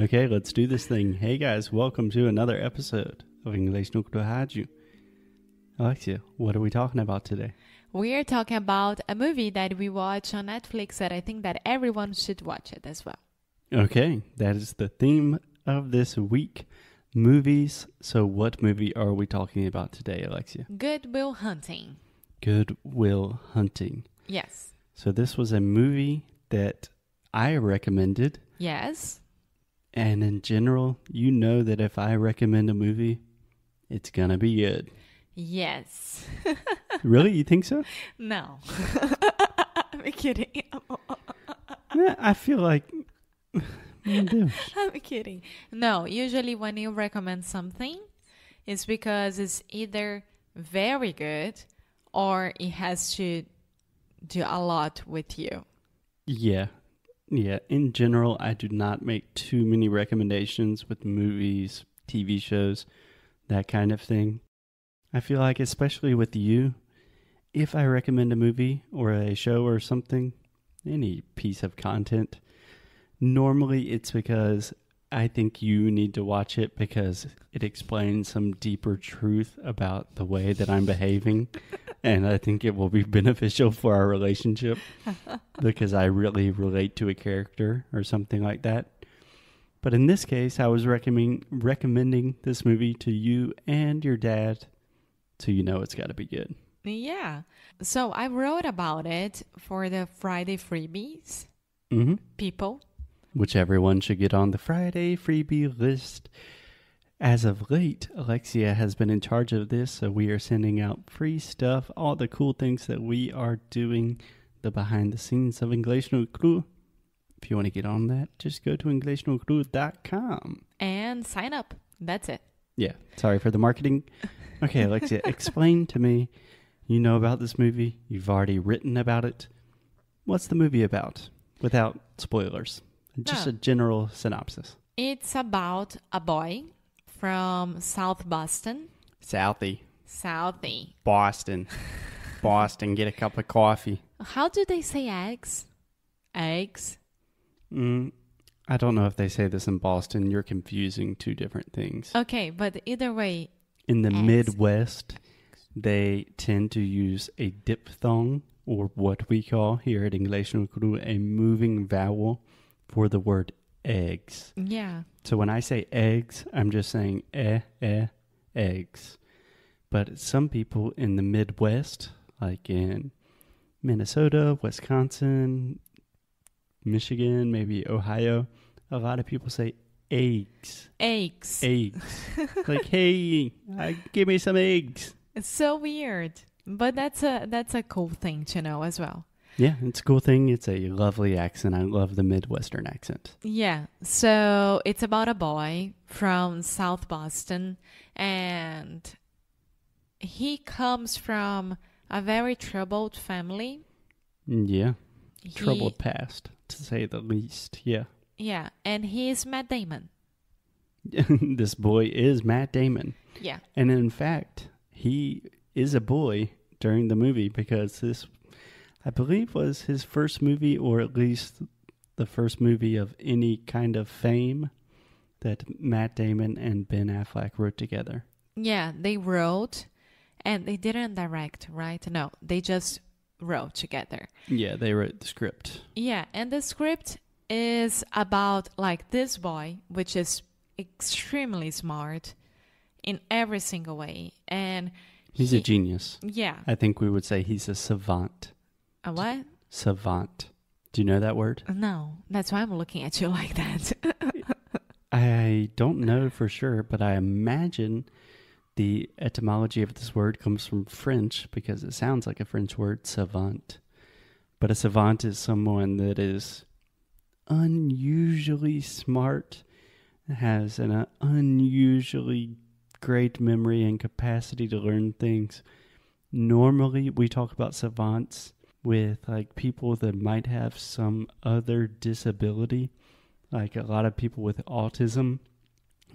Okay, let's do this thing. Hey guys, welcome to another episode of English no Rádio. Alexia, what are we talking about today? We are talking about a movie that we watch on Netflix that I think that everyone should watch it as well. Okay, that is the theme of this week. Movies. So what movie are we talking about today, Alexia? Good Will Hunting. Good Will Hunting. Yes. So this was a movie that I recommended Yes. And in general, you know that if I recommend a movie, it's gonna be good. Yes. really? You think so? no. I'm kidding. Yeah, I feel like mm, I'm. I'm kidding. No, usually when you recommend something, it's because it's either very good or it has to do a lot with you. Yeah. Yeah. In general, I do not make too many recommendations with movies, TV shows, that kind of thing. I feel like, especially with you, if I recommend a movie or a show or something, any piece of content, normally it's because I think you need to watch it because it explains some deeper truth about the way that I'm behaving. and I think it will be beneficial for our relationship because I really relate to a character or something like that. But in this case, I was recommending recommending this movie to you and your dad, so you know it's got to be good. Yeah. So I wrote about it for the Friday freebies hmm people. Which everyone should get on the Friday freebie list. As of late, Alexia has been in charge of this, so we are sending out free stuff, all the cool things that we are doing, the behind the scenes of English no Cru. If you want to get on that, just go to EnglishNoCru.com. and sign up. That's it. Yeah, sorry for the marketing. Okay, Alexia, explain to me. You know about this movie, you've already written about it. What's the movie about without spoilers? Just No. a general synopsis. It's about a boy from South Boston. Southie. Southie. Boston. Boston, get a cup of coffee. How do they say eggs? Eggs. Mm, I don't know if they say this in Boston. You're confusing two different things. Okay, but either way, In the eggs. Midwest, they tend to use a diphthong, or what we call here at English a moving vowel for the word eggs. yeah. So when I say eggs, I'm just saying eh, eh, eggs. But some people in the Midwest, like in Minnesota, Wisconsin, Michigan, maybe Ohio, a lot of people say eggs. Eggs. Eggs. like, hey, uh, give me some eggs. It's so weird. But that's a that's a cool thing to know as well. Yeah, it's a cool thing. It's a lovely accent. I love the Midwestern accent. Yeah. So it's about a boy from South Boston and he comes from a very troubled family. Mm, Yeah, He- troubled past, to say the least. Yeah. Yeah, and he's Matt Damon. this boy is Matt Damon. Yeah. And in fact, he is a boy during the movie because this, I believe, was his first movie, or at least the first movie of any kind of fame that Matt Damon and Ben Affleck wrote together. Yeah, they wrote and they didn't direct, right? No, they just wrote together. Yeah, they wrote the script. Yeah, and the script is about like this boy, which is extremely smart in every single way. And He's a genius. Yeah. I think we would say he's a savant. A what? Savant. Do you know that word? No, that's why I'm looking at you like that. I don't know for sure, but I imagine the etymology of this word comes from French because it sounds like a French word, savant. But a savant is someone that is unusually smart, has an unusually great memory and capacity to learn things. Normally, we talk about savants with like people that might have some other disability like a lot of people with autism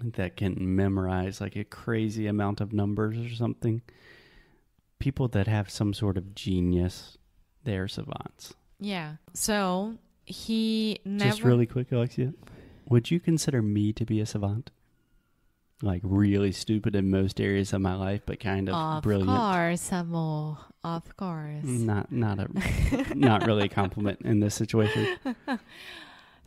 that can memorize like a crazy amount of numbers or something. People that have some sort of genius, they're savants. yeah. So he never. Just really quick, Alexia. Would you consider me to be a savant? Like really stupid in most areas of my life, but kind of, Of brilliant. Of course, amor. Of course. Not not a not really a compliment in this situation.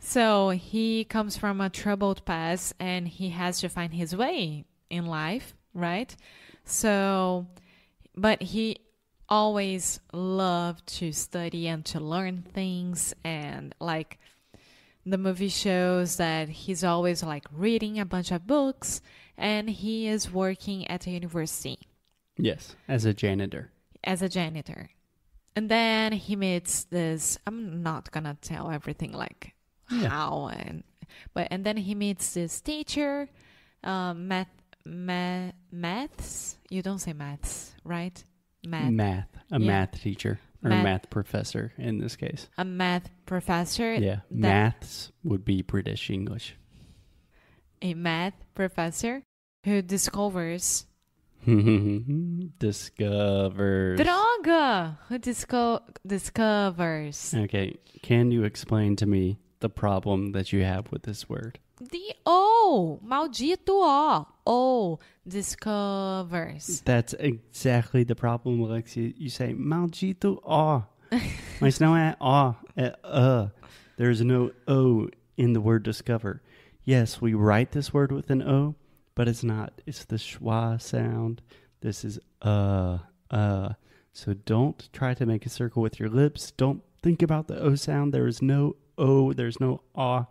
So he comes from a troubled past and he has to find his way in life, right? So, but he always loved to study and to learn things. And like the movie shows that he's always like reading a bunch of books and he is working at a university Yes, as a janitor. as a janitor. And then he meets this I'm not gonna tell everything like Yeah. how and but and then he meets this teacher, um, math math maths. You don't say maths, right? Math. Math, a Yeah. math teacher or Math. math professor in this case. a math professor. Yeah, maths would be British English. A math professor who discovers Discovers. droga. Who disco- discovers Okay, can you explain to me the problem that you have with this word? The O. Maldito O. O discovers. That's exactly the problem, Alexia. You say maldito ó. Mas não é ó, é uh. There's no O in the word discover. Yes, we write this word with an O, but it's not. It's the schwa sound. This is uh, uh. So don't try to make a circle with your lips. Don't think about the O sound. There is no O. There's no ah.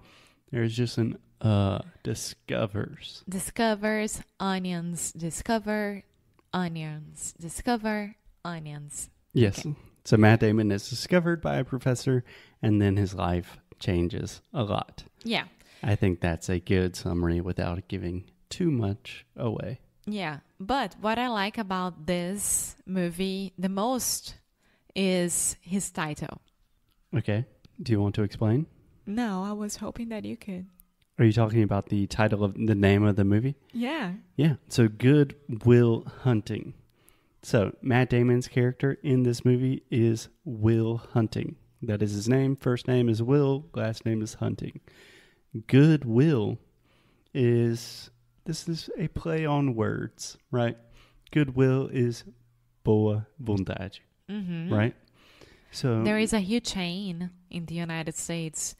There's just an uh. Discovers. discovers onions discover onions discover onions Yes. Okay. So Matt Damon is discovered by a professor, and then his life changes a lot. yeah I think that's a good summary without giving too much away. yeah but what i like about this movie the most is his title Okay. Do you want to explain? no i was hoping that you could Are you talking about the title of the name of the movie? yeah Yeah. So Good Will Hunting. So Matt Damon's character in this movie is Will Hunting. That is his name. First name is Will, last name is Hunting. Good Will is this is a play on words, right? Goodwill is boa vontade, mm-hmm. right? So there is a huge chain in the united states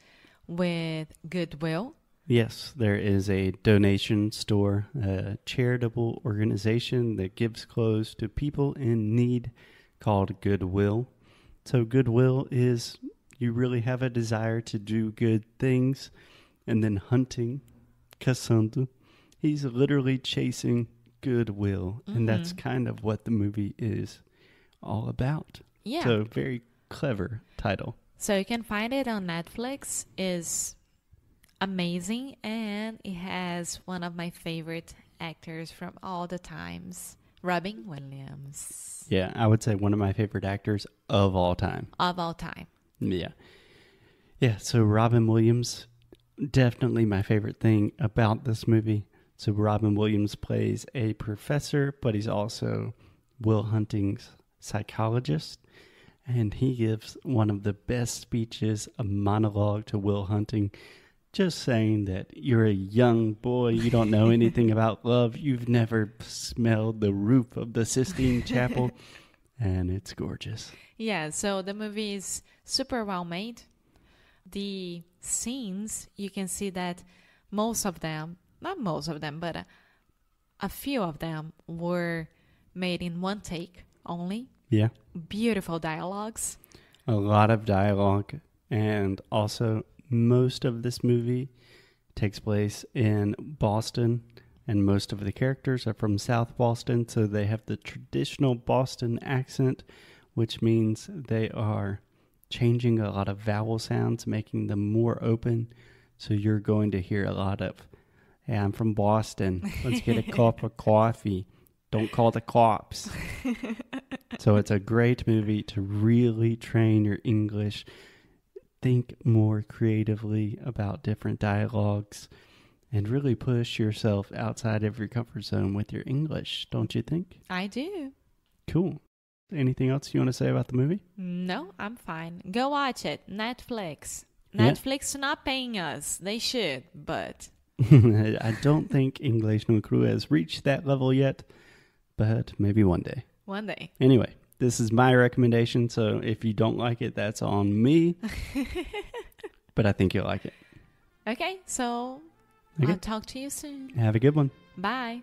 with goodwill Yes, there is a donation store, a charitable organization that gives clothes to people in need called Goodwill. So, Goodwill is you really have a desire to do good things, and then hunting, caçando, he's literally chasing goodwill, and that's Mhm. kind of what the movie is all about. yeah So, very clever title. So you can find it on Netflix. is amazing and it has one of my favorite actors from all the times, Robin Williams Yeah, I would say one of my favorite actors of all time. of all time. Yeah. Yeah, so Robin Williams, definitely my favorite thing about this movie. So Robin Williams plays a professor, but he's also Will Hunting's psychologist. And he gives one of the best speeches, a monologue to Will Hunting, just saying that you're a young boy, you don't know anything about love, you've never smelled the roof of the Sistine Chapel, and it's gorgeous. Yeah, so the movie is super well made. The scenes, you can see that most of them, not most of them, but a, a few of them were made in one take only. Yeah. Beautiful dialogues. a lot of dialogue and also most of this movie takes place in Boston and most of the characters are from South Boston so they have the traditional Boston accent which means they are changing a lot of vowel sounds making them more open. So you're going to hear a lot of hey I'm from Boston. Let's get a cup of coffee. Don't call the cops. So it's a great movie to really train your English, think more creatively about different dialogues, and really push yourself outside of your comfort zone with your English, don't you think? I do. Cool. Anything else you want to say about the movie? No, I'm fine. Go watch it. Netflix. Yeah. Netflix not paying us. They should, but I don't think English no Cru has reached that level yet, but maybe one day. one day. Anyway, this is my recommendation, so if you don't like it, that's on me. but I think you'll like it. Okay, so Okay. I'll talk to you soon. Have a good one. Bye.